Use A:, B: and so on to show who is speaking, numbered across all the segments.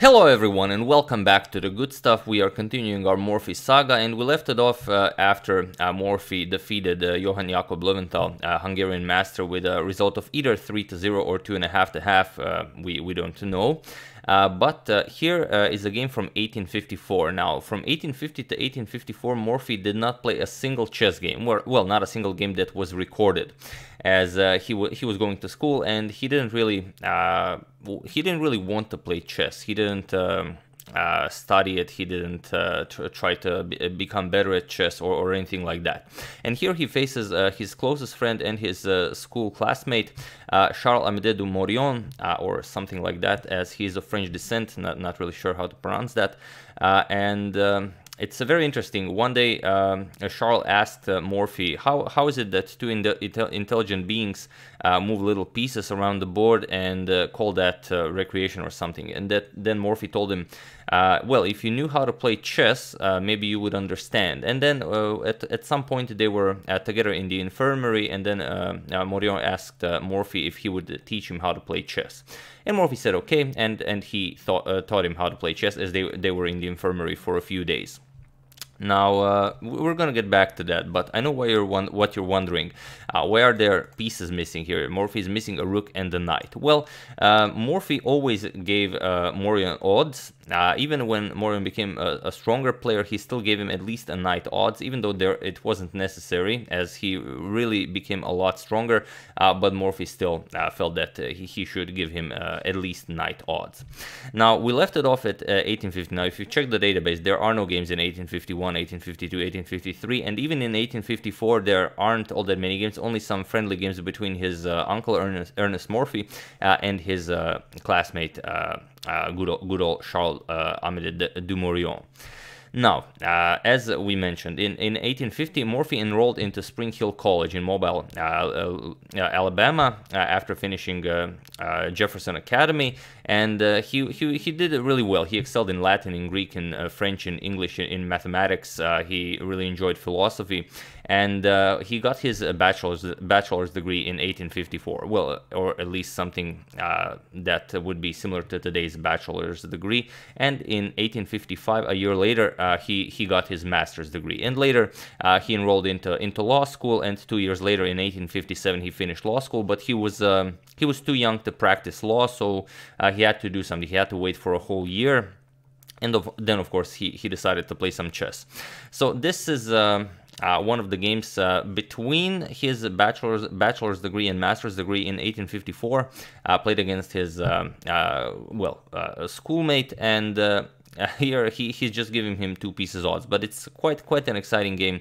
A: Hello everyone and welcome back to the good stuff. We are continuing our Morphy saga and we left it off uh, after uh, Morphy defeated uh, Johann Jakob Löwenthal, Hungarian master, with a result of either 3 to 0 or 2.5 to half. Uh, we, we don't know. Uh, but uh, here uh, is a game from 1854. Now, from 1850 to 1854, Morphy did not play a single chess game. Well, not a single game that was recorded, as he he was going to school and he didn't really he didn't really want to play chess. He didn't. Um, uh, study it. He didn't uh, try to become better at chess or, or, anything like that. And here he faces uh, his closest friend and his uh, school classmate, uh, Charles Amédée du Maurian, uh, or something like that, as he's of French descent. Not, not really sure how to pronounce that. and um, it's very interesting. One day, um, Charles asked uh, Morphy, how, how is it that two in intelligent beings uh, move little pieces around the board and uh, call that uh, recreation or something? And that then Morphy told him, uh, well, if you knew how to play chess, uh, maybe you would understand. And then at, at some point, they were together in the infirmary, and then uh, Maurian asked Morphy if he would teach him how to play chess. And Morphy said okay, and, and he thought, taught him how to play chess as they, they were in the infirmary for a few days. Now, uh, we're gonna get back to that, but I know why you're what you're wondering. Uh, why are there pieces missing here? Morphy is missing a rook and a knight. Well, uh, Morphy always gave uh, Maurian odds, uh, even when Maurian became a, a, stronger player, he still gave him at least a knight odds, even though there it wasn't necessary, as he really became a lot stronger. Uh, but Morphy still uh, felt that uh, he, he, should give him uh, at least knight odds. Now we left it off at 1850. Uh, now, if you check the database, there are no games in 1851, 1852, 1853, and even in 1854 there aren't all that many games. Only some friendly games between his uncle Ernest, Ernest Morphy and his classmate good, old, good old Charles uh, Amédée du Maurian. Now, uh, as we mentioned, in, in 1850, Morphy enrolled into Spring Hill College in Mobile, uh, uh, Alabama, uh, after finishing Jefferson Academy, and he, he, he did it really well. He excelled in Latin, in Greek, in French, in English, in, in mathematics. he really enjoyed philosophy, and uh, he got his uh, bachelor's bachelor's degree in 1854. Well, or at least something uh, that would be similar to today's bachelor's degree. And in 1855, a year later, uh, he he got his master's degree. And later, uh, he enrolled into into law school. And two years later, in 1857, he finished law school. But he was um, he was too young to practice law, so uh, he had to do something. He had to wait for a whole year and of, then of course he, he decided to play some chess so this is um, uh, one of the games uh, between his bachelor's bachelor's degree and master's degree in 1854. Uh, played against his um, uh, well uh, schoolmate and. Uh, here he, he's just giving him two pieces odds, but it's quite quite an exciting game,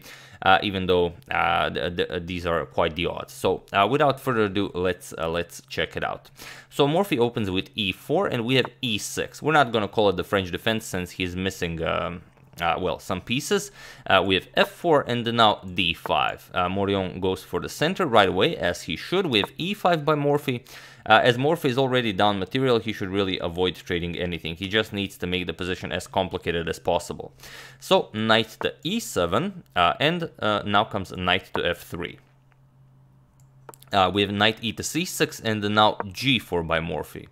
A: even though the, the, these are quite the odds. So without further ado, let's let's check it out. So Morphy opens with e4, and we have e6. We're not gonna call it the French defense since he's missing um, uh, well, some pieces. Uh, we have f4 and now d5. Uh, Maurian goes for the center right away, as he should. We have e5 by Morphy. Uh, as Morphy is already down material, he should really avoid trading anything. He just needs to make the position as complicated as possible. So, knight to e7, uh, and uh, now comes knight to f3. Uh, we have knight e to c6 and now g4 by Morphy.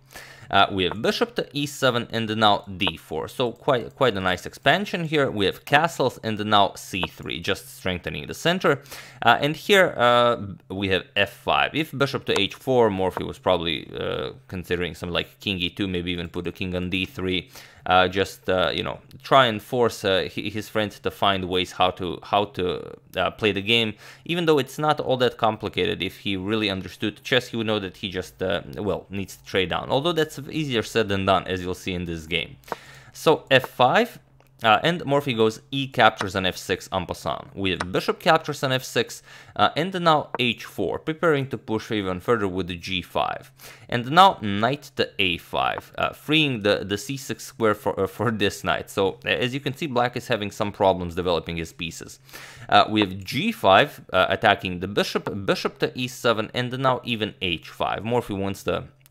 A: Uh, we have bishop to e7 and now d4. So quite quite a nice expansion here. We have castles and now c3, just strengthening the center. Uh, and here uh, we have f5. If bishop to h4, Morphy was probably uh, considering something like king e2, maybe even put the king on d3 uh, just uh, you know try and force his friends to find ways how to how to play the game even though it's not all that complicated if he really understood chess he would know that he just well needs to trade down although that's easier said than done as you'll see in this game so f5 uh, and Morphy goes e captures an f6 en passant. With bishop captures an f6 uh, and now h4, preparing to push even further with the g5. And now knight to a5, uh, freeing the, the c6 square for, uh, for this knight. So as you can see, black is having some problems developing his pieces. Uh, we have g5 uh, attacking the bishop, bishop to e7, and now even h5. Morphy wants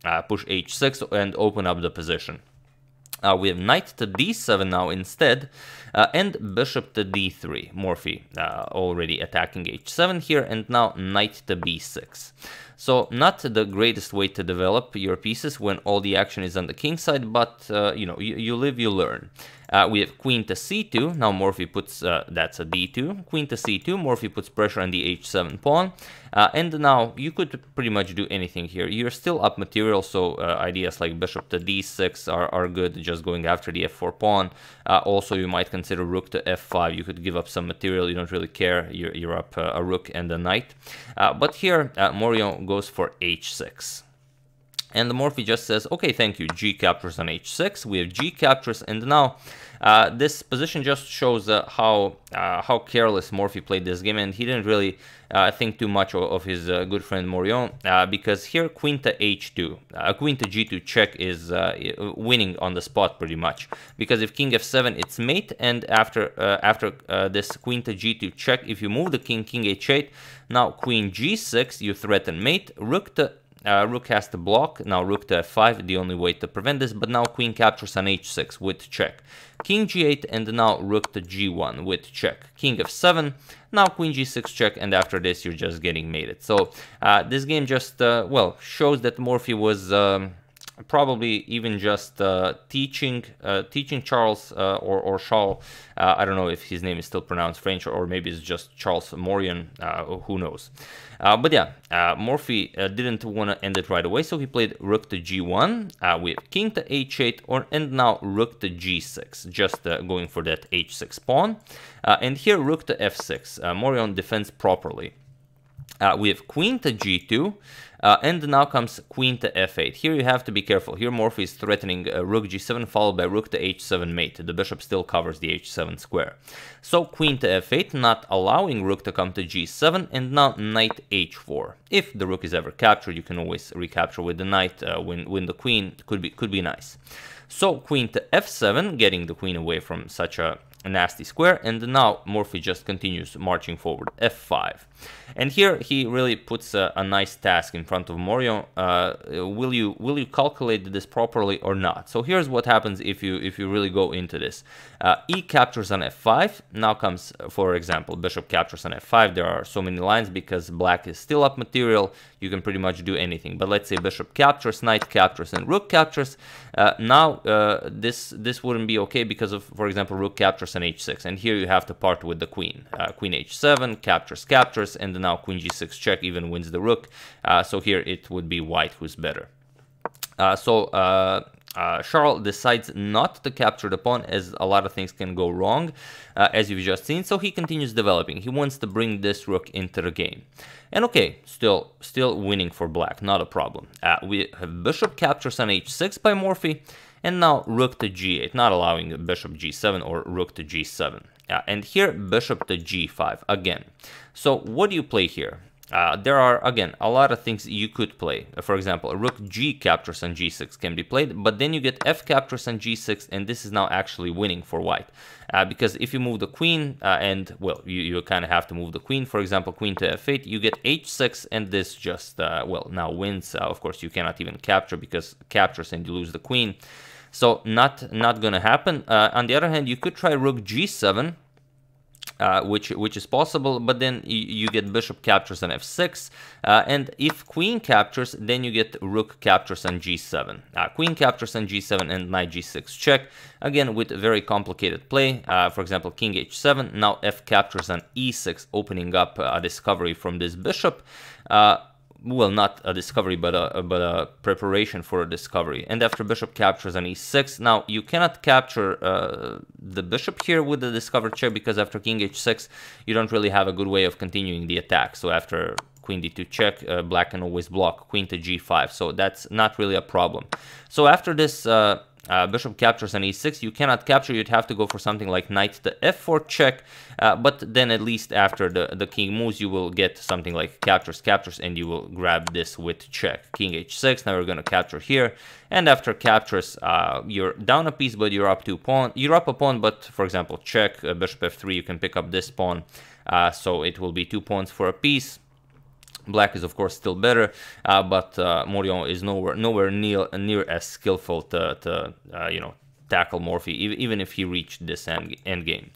A: to push h6 and open up the position. Uh, we have knight to d7 now instead, uh, and bishop to d3. Morphy uh, already attacking h7 here, and now knight to b6. So not the greatest way to develop your pieces when all the action is on the king side, but uh, you know, you, you live, you learn. Uh, we have queen to c2. Now Morphy puts, uh, that's a d2. Queen to c2. Morphy puts pressure on the h7 pawn. Uh, and now you could pretty much do anything here. You're still up material, so uh, ideas like bishop to d6 are, are good, just going after the f4 pawn. Uh, also, you might consider rook to f5. You could give up some material. You don't really care. You're, you're up uh, a rook and a knight. but here, Maurian goes for h6. And the Morphy just says, okay, thank you, G captures on H6, we have G captures, and now uh, this position just shows uh, how uh, how careless Morphy played this game, and he didn't really uh, think too much of, his uh, good friend Maurian, uh, because here queen to H2, queen to G2 check is winning on the spot pretty much, because if king F7, it's mate, and after after this queen to G2 check, if you move the king, king H8, now queen G6, you threaten mate, rook to uh, rook has to block, now rook to f5, the only way to prevent this, but now queen captures on h6 with check. King g8 and now rook to g1 with check. King f7, now queen g6 check, and after this you're just getting mated. So uh, this game just, uh, well, shows that Morphy was... Um, probably even just uh, teaching uh, teaching Charles uh, or, or Charles, uh, I don't know if his name is still pronounced French or maybe it's just Charles Maurian, uh, who knows. Uh, but yeah, Morphy didn't want to end it right away, so he played rook to g1 with king to h8 or and now rook to g6, just going for that h6 pawn. and here rook to f6, Maurian defends properly. We have queen to g2, uh, and now comes queen to f8. Here you have to be careful. Here Morphy is threatening uh, rook g7 followed by rook to h7 mate. The bishop still covers the h7 square. So queen to f8, not allowing rook to come to g7, and now knight h4. If the rook is ever captured, you can always recapture with the knight, uh, win, win the queen, could be, could be nice. So queen to f7, getting the queen away from such a a nasty square, and now Morphy just continues marching forward, f5. And here he really puts a, a nice task in front of Maurian. Uh, will you will you calculate this properly or not? So here's what happens if you if you really go into this. Uh, e captures on f5. Now comes, for example, bishop captures on f5. There are so many lines because black is still up material. You can pretty much do anything. But let's say bishop captures, knight captures, and rook captures. Uh, now uh, this this wouldn't be okay because of, for example, rook captures on h6. And here you have to part with the queen. Uh, queen h7 captures, captures, and now queen g6 check even wins the rook. Uh, so here it would be white who's better. Uh, so uh, uh, Charles decides not to capture the pawn as a lot of things can go wrong, uh, as you've just seen, so he continues developing. He wants to bring this rook into the game. And okay, still still winning for black, not a problem. Uh, we have bishop captures on h6 by Morphy, and now rook to g8, not allowing bishop g7 or rook to g7. Uh, and here bishop to g5 again. So what do you play here? Uh, there are, again, a lot of things you could play. For example, rook g captures on g6 can be played, but then you get f captures on g6, and this is now actually winning for white. Uh, because if you move the queen, uh, and, well, you, you kind of have to move the queen, for example, queen to f8, you get h6, and this just, uh, well, now wins. Uh, of course, you cannot even capture because captures and you lose the queen. So not, not gonna happen. Uh, on the other hand, you could try rook g7, uh, which which is possible, but then you, get bishop captures on f6, uh, and if queen captures, then you get rook captures on g7. Uh, queen captures on g7 and knight g6 check, again with a very complicated play. Uh, for example, king h7, now f captures on e6, opening up a discovery from this bishop. Well, not a discovery, but a, but a preparation for a discovery. And after bishop captures on e6, now you cannot capture uh, the bishop here with the discovered check because after king h6, you don't really have a good way of continuing the attack. So after queen d2 check, uh, black can always block queen to g5. So that's not really a problem. So after this uh, uh, bishop captures on e6, you cannot capture, you'd have to go for something like knight to f4 check, uh, but then at least after the, the king moves, you will get something like captures, captures, and you will grab this with check. King h6, now we're going to capture here, and after captures, uh, you're down a piece, but you're up two pawn, you're up a pawn, but for example, check, uh, bishop f3, you can pick up this pawn, uh, so it will be two pawns for a piece, Black is of course still better, uh, but uh, Maurian is nowhere nowhere near near as skillful to, to uh, you know tackle Morphy, even if he reached this end, game.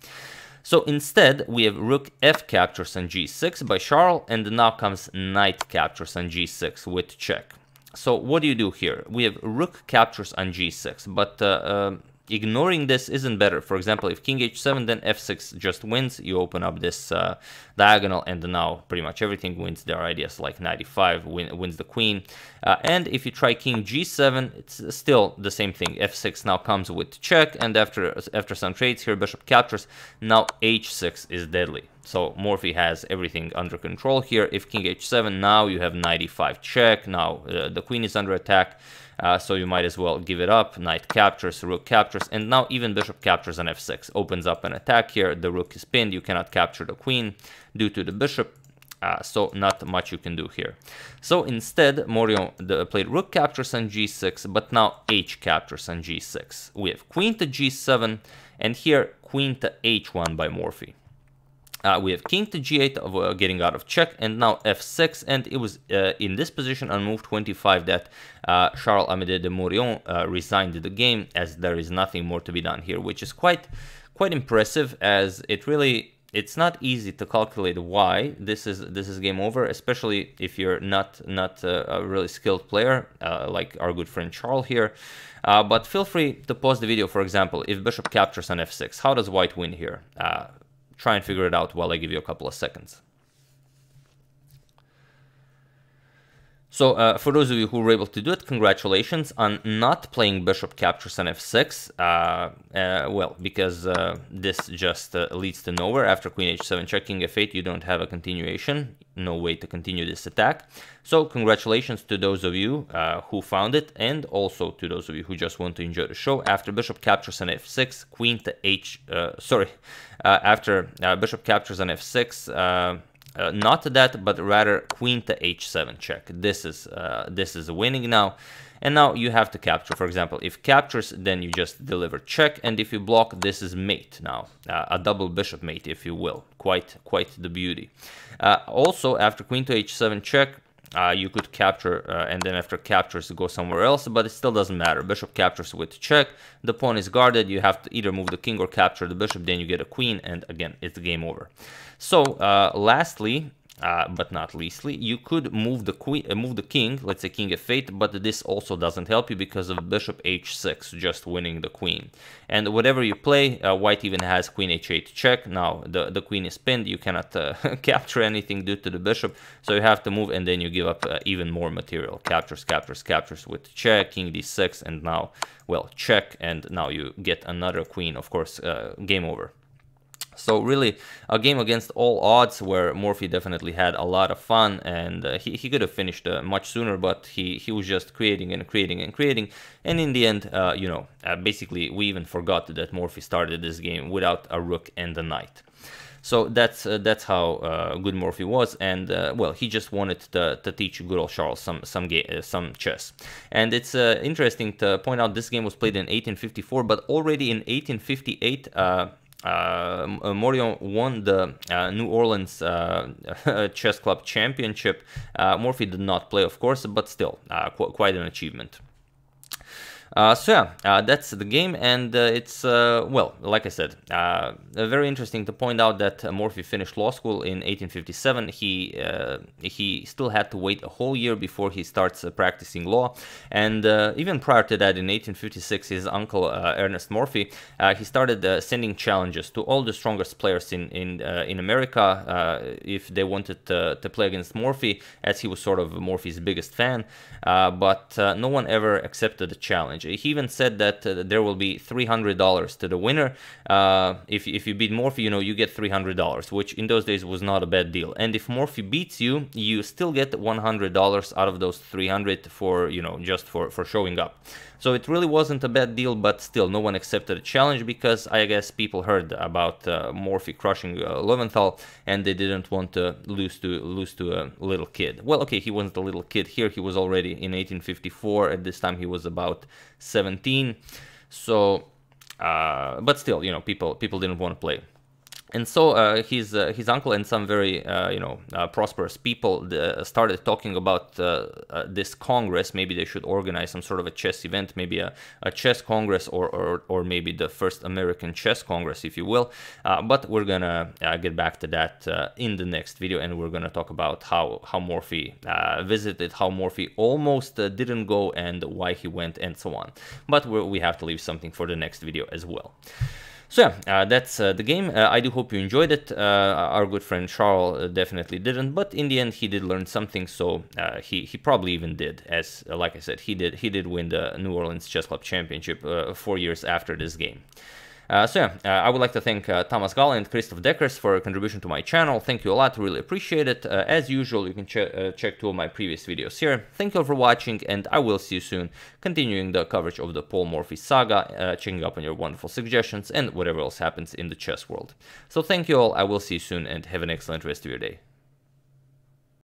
A: So instead, we have rook f captures on g6 by Charles, and now comes knight captures on g6 with check. So what do you do here? We have rook captures on g6, but uh, uh, ignoring this isn't better. For example, if king h7, then f6 just wins. You open up this uh, diagonal, and now pretty much everything wins. There are ideas like 95 win, wins the queen. Uh, and if you try king g7, it's still the same thing. f6 now comes with check, and after after some trades here, bishop captures. Now h6 is deadly. So Morphy has everything under control here. If king h7, now you have 95 check. Now uh, the queen is under attack. Uh, so you might as well give it up. Knight captures, rook captures, and now even bishop captures on f6. Opens up an attack here. The rook is pinned. You cannot capture the queen due to the bishop. Uh, so not much you can do here. So instead, Maurian played rook captures on g6, but now h captures on g6. We have queen to g7, and here queen to h1 by Morphy. Uh, we have king to g8 of uh, getting out of check and now f6 and it was uh, in this position on move 25 that uh, Charles Amédée de Maurian uh, resigned the game as there is nothing more to be done here which is quite quite impressive as it really it's not easy to calculate why this is this is game over especially if you're not not a, a really skilled player uh, like our good friend Charles here. But feel free to pause the video for example if bishop captures on f6 how does white win here try and figure it out while I give you a couple of seconds. So uh, for those of you who were able to do it, congratulations on not playing bishop captures on f6. Uh, uh, well, because uh, this just uh, leads to nowhere. After queen h7 checking f8, you don't have a continuation. No way to continue this attack. So congratulations to those of you uh, who found it, and also to those of you who just want to enjoy the show. After bishop captures on f6, queen to h... sorry. after bishop captures on f6... Uh, not that, but rather queen to h7 check. This is uh, this is winning now. And now you have to capture. For example, if captures, then you just deliver check. And if you block, this is mate now. Uh, a double bishop mate, if you will. Quite quite the beauty. Uh, also, after queen to h7 check, uh, you could capture uh, and then after captures go somewhere else but it still doesn't matter. Bishop captures with check. The pawn is guarded. You have to either move the king or capture the bishop. Then you get a queen and again it's game over. So uh, lastly uh, but not leastly, you could move the queen, uh, move the king, let's say king f8, but this also doesn't help you because of bishop h6, just winning the queen. And whatever you play, uh, white even has queen h8 check. Now the the queen is pinned, you cannot uh, capture anything due to the bishop, so you have to move, and then you give up uh, even more material. Captures, captures, captures with check, king d6, and now well check, and now you get another queen. Of course, uh, game over. So really, a game against all odds where Morphy definitely had a lot of fun and uh, he, he could have finished uh, much sooner, but he, he was just creating and creating and creating. And in the end, uh, you know, uh, basically we even forgot that Morphy started this game without a rook and a knight. So that's uh, that's how uh, good Morphy was, and uh, well, he just wanted to, to teach good old Charles some some uh, some chess. And it's uh, interesting to point out this game was played in 1854, but already in 1858 uh, Maurian won the uh, New Orleans uh, Chess Club Championship. Morphy did not play, of course, but still, qu quite an achievement. Uh, so yeah, uh, that's the game, and uh, it's uh, well, like I said, uh, very interesting to point out that Morphy finished law school in 1857. He uh, he still had to wait a whole year before he starts practicing law, and even prior to that, in 1856, his uncle Ernest Morphy he started sending challenges to all the strongest players in in in America if they wanted to, to play against Morphy, as he was sort of Morphy's biggest fan, but no one ever accepted the challenge challenge. He even said that uh, there will be $300 to the winner. Uh, if, if you beat Morphy, you know, you get $300, which in those days was not a bad deal. And if Morphy beats you, you still get $100 out of those 300 for, you know, just for, for showing up. So it really wasn't a bad deal, but still no one accepted the challenge because I guess people heard about uh, Morphy crushing uh, Loewenthal and they didn't want to lose to lose to a little kid. Well, okay, he wasn't a little kid here. He was already in 1854. At this time, he was about 17. So, uh, but still, you know, people people didn't want to play. And so uh, his uh, his uncle and some very uh, you know uh, prosperous people uh, started talking about uh, this congress. Maybe they should organize some sort of a chess event, maybe a, a chess congress, or, or or maybe the first American chess congress, if you will. but we're gonna get back to that in the next video, and we're gonna talk about how how Morphy visited, how Morphy almost didn't go, and why he went, and so on. But we have to leave something for the next video as well. So yeah, uh, that's uh, the game. Uh, I do hope you enjoyed it. Our good friend Charles definitely didn't, but in the end he did learn something. So he he probably even did, as like I said, he did he did win the New Orleans Chess Club Championship four years after this game. Uh, so yeah, uh, I would like to thank uh, Thomas Gall and Christoph Deckers for a contribution to my channel. Thank you a lot, really appreciate it. As usual, you can ch check two of my previous videos here. Thank you all for watching, and I will see you soon, continuing the coverage of the Paul Morphy saga, checking up on your wonderful suggestions, and whatever else happens in the chess world. So thank you all, I will see you soon, and have an excellent rest of your day.